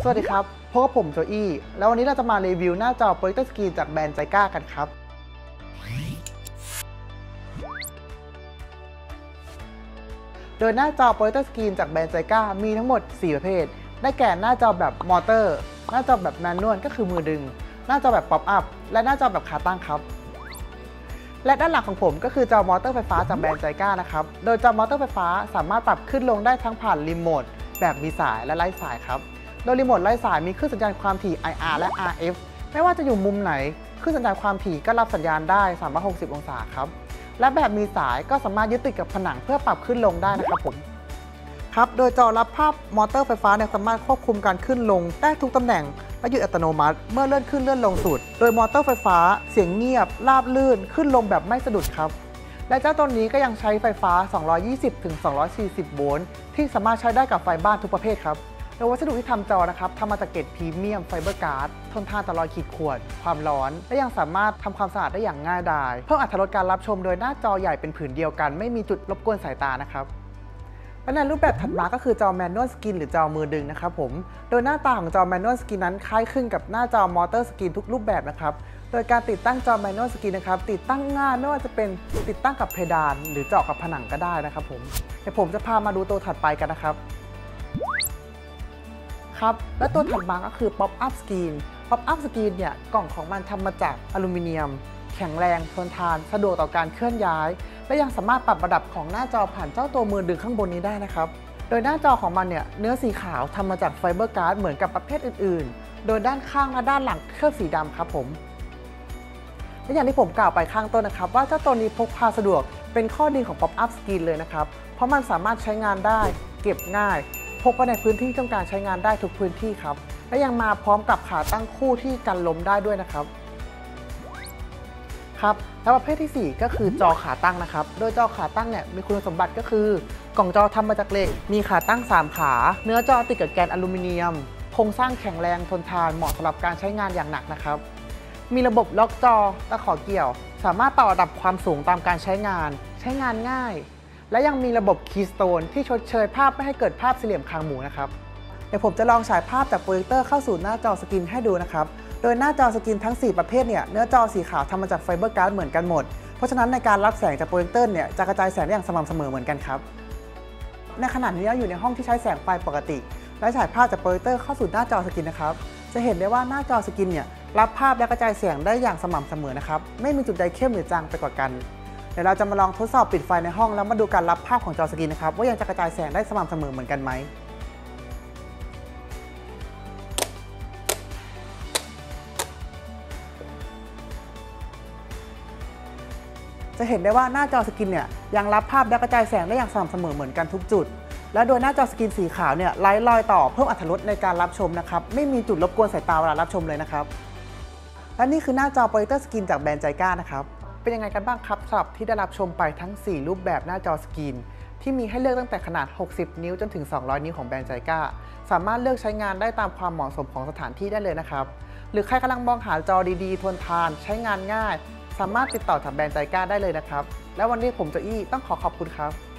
สวัสดีครับพบกับผมโจอี้ แล้ววันนี้เราจะมารีวิวหน้าจอโปรเจคเตอร์สกรีนจากแบรนด์ใจก้ากันครับ โดยหน้าจอโปรเจคเตอร์สกรีนจากแบรนด์ใจก้ามีทั้งหมด 4 ประเภท ได้แก่หน้าจอแบบมอเตอร์ หน้าจอแบบ manual ก็คือมือดึง หน้าจอแบบ pop up และหน้าจอแบบขาตั้งครับและด้านหลังของผมก็คือจอมอเตอร์ไฟฟ้าจากแบรนด์ใจก้านะครับ โดยจอมอเตอร์ไฟฟ้าสามารถปรับขึ้นลงได้ทั้งผ่านรีโมทแบบมีสายและไร้สายครับ โดยรีโมทไร้สายมีคลื่นสัญญาณความถี่ IR และ RF ไม่ว่าจะอยู่มุมไหนคลื่นสัญญาณความถี่ก็รับสัญญาณได้ 360 องศาครับ และแบบมีสายก็สามารถยึดติดกับผนังเพื่อปรับขึ้นลงได้นะครับผม ครับ โดยจอรับภาพมอเตอร์ไฟฟ้าเนี่ยสามารถควบคุมการขึ้นลงได้ทุกตำแหน่งและหยุดอัตโนมัติ เมื่อเลื่อนขึ้นเลื่อนลงสุด โดยมอเตอร์ไฟฟ้าเสียงเงียบ ราบลื่น ขึ้นลงแบบไม่สะดุดครับ และเจ้าตัวนี้ก็ยังใช้ไฟฟ้า 220-240 โวลต์ที่สามารถใช้ได้กับไฟบ้านทุกประเภทครับ โดยวัสดุที่ทำจอนะครับทำมาจากเกรดพรีเมียม fiberglass ทนทานต่อรอยขีดข่วน ความร้อน และยังสามารถทำความสะอาดได้อย่างง่ายดาย เพิ่มอรรถรสการรับชมโดยหน้าจอใหญ่เป็นผืนเดียวกัน ไม่มีจุดรบกวนสายตานะครับและในรูปแบบถัดมาก็คือจอ Manual Skin หรือจอมือดึงนะครับผม โดยหน้าตาของจอ Manual Skin นั้นคล้ายคลึงกับหน้าจอ Motor Screen ทุกรูปแบบนะครับ โดยการติดตั้งจอ Manual Skin นะครับติดตั้งง่ายไม่ว่าจะเป็นติดตั้งกับเพดาน หรือเจาะกับผนังก็ได้นะครับผม เดี๋ยวผมจะพามาดูตัวถัดไปกันนะครับ ครับ และตัวถัดมาก็คือ Pop Up Screen Pop Up Screen เนี่ย กล่องของมันทำมาจากอลูมิเนียม แข็งแรงทนทาน สะดวกต่อการเคลื่อนย้าย และยังสามารถปรับระดับของหน้าจอผ่านเจ้าตัวมือดึงข้างบนนี้ได้นะครับ โดยหน้าจอของมันเนี่ยเนื้อสีขาวทำมาจากไฟเบอร์การ์ดเหมือนกับประเภทอื่น ๆ โดยด้านข้างและด้านหลังเคลือบสีดำครับผมและอย่างที่ผมกล่าวไปข้างต้นนะครับ ว่าเจ้าตัวนี้พกพาสะดวกเป็นข้อดีของ Pop Up Screen เลยนะครับ เพราะมันสามารถใช้งานได้ เก็บง่าย พกไปในพื้นที่ที่ต้องการใช้งานได้ทุกพื้นที่ครับ และยังมาพร้อมกับขาตั้งคู่ที่กันล้มได้ด้วยนะครับครับแล้วประเภทที่ 4 ก็คือจอขาตั้งนะครับ โดยจอขาตั้งเนี่ยมีคุณสมบัติก็คือ กล่องจอทำมาจากเหล็ก มีขาตั้ง 3 ขา เนื้อจอติดกับแกนอลูมิเนียม โครงสร้างแข็งแรงทนทานเหมาะสำหรับการใช้งานอย่างหนักนะครับ มีระบบล็อกจอตะขอเกี่ยว สามารถต่อระดับความสูงตามการใช้งาน ใช้งานง่าย และยังมีระบบ Keystone ที่ชดเชยภาพไม่ให้เกิดภาพสี่เหลี่ยมคางหมูนะครับเดี๋ยวผมจะลองฉายภาพจากโปรเจคเตอร์เข้าสู่หน้าจอสกรีนให้ดูนะครับ โดยหน้าจอสกรีนทั้ง 4 ประเภทเนี่ยเนื้อจอสีขาวทำมาจาก fiberglass เหมือนกันหมด เพราะฉะนั้นในการรับแสงจากโปรเจคเตอร์เนี่ยจะกระจายแสงได้อย่างสม่ำเสมอเหมือนกันครับ ในขณะนี้เราอยู่ในห้องที่ใช้แสงไฟปกติ และฉายภาพจากโปรเจคเตอร์เข้าสู่หน้าจอสกรีนนะครับจะเห็นได้ว่าหน้าจอสกรีนเนี่ยรับภาพและกระจายเสียงได้อย่างสม่ำเสมอนะครับ ไม่มีจุดใดเข้มหรือจางไปกว่ากัน เดี๋ยวเราจะมาลองทดสอบปิดไฟในห้องแล้วมาดูการรับภาพของจอสกรีนนะครับว่ายังจะกระจายแสงได้สม่ำเสมอเหมือนกันไหมจะเห็นได้ว่าหน้าจอสกรีนเนี่ยยังรับภาพและกระจายแสงได้อย่างสม่ำเสมอเหมือนกันทุกจุด และโดยหน้าจอสกรีนสีขาวเนี่ยไร้รอยต่อเพิ่มอรรถรสในการรับชมนะครับไม่มีจุดรบกวนสายตาเวลารับชมเลยนะครับ และนี่คือหน้าจอโปรเจคเตอร์สกรีนจากแบรนด์ใจก้านะครับ เป็นยังไงกันบ้างครับสำหรับที่ได้รับชมไปทั้ง 4 รูปแบบหน้าจอสกรีน ที่มีให้เลือกตั้งแต่ขนาด 60 นิ้วจนถึง 200 นิ้วของแบรนด์ใจก้า สามารถเลือกใช้งานได้ตามความเหมาะสมของสถานที่ได้เลยนะครับ หรือใครกำลังมองหาจอดีๆ ทนทาน ใช้งานง่าย สามารถติดต่อจากแบรนด์ใจก้าได้เลยนะครับ และวันนี้ผมจะอี้ต้องขอขอบคุณครับ